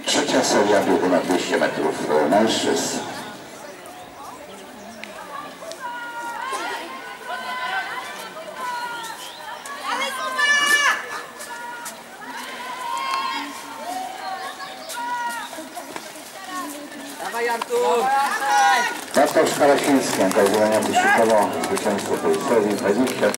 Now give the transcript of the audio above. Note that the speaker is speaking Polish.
Trzecia seria biegu na 200 metrów e, mężczyzn. Dawaj Artur! Bartosz Karasiński, angażowania wyścigowo zwycięstwo Polisowi 20